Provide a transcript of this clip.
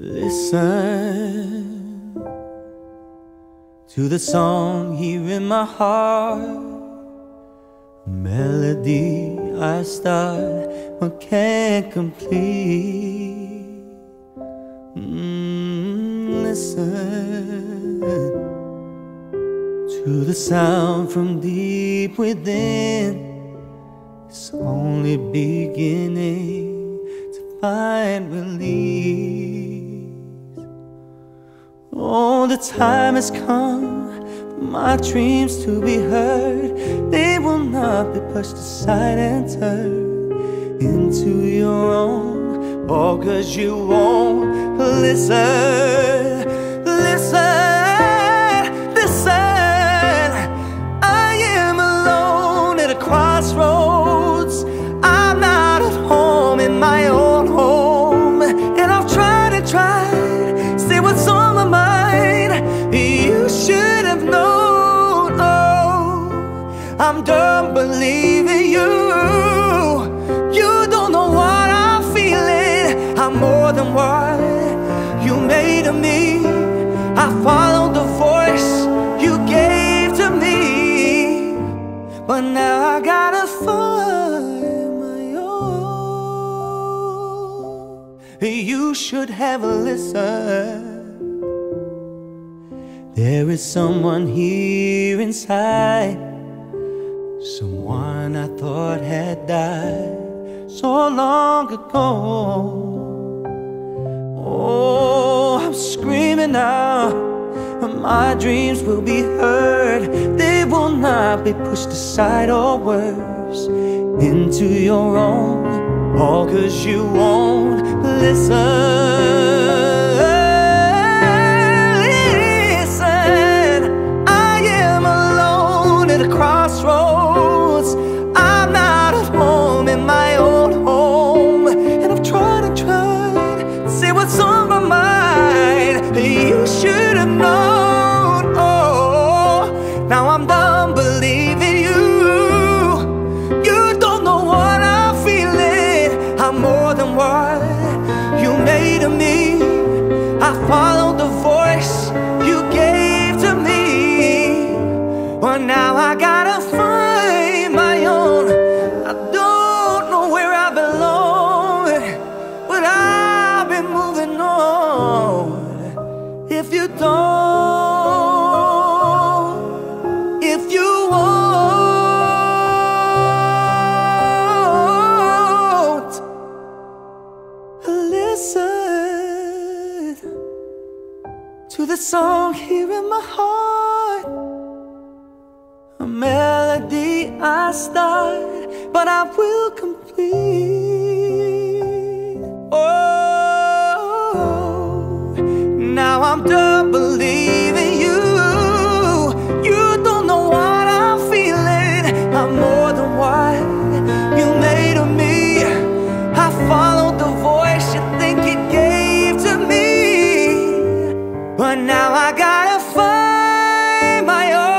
Listen to the song here in my heart, melody I start but can't complete. Mm, listen to the sound from deep within. It's only beginning to find release. Oh, the time has come for my dreams to be heard. They will not be pushed aside and turned into your own. All cause you won't listen. Listen, more than what you made of me. I followed the voice you gave to me. But now I gotta find my own. You should have listened. There is someone here inside. Someone I thought had died so long ago. Oh, I'm screaming now. My dreams will be heard. They will not be pushed aside or worse into your own. All cause you won't listen. Don't, if you won't listen to the song here in my heart. A melody I start, but I will complete. Oh, now I'm done believing you. You don't know what I'm feeling. I'm more than what you made of me. I followed the voice you think it gave to me. But now I gotta find my own.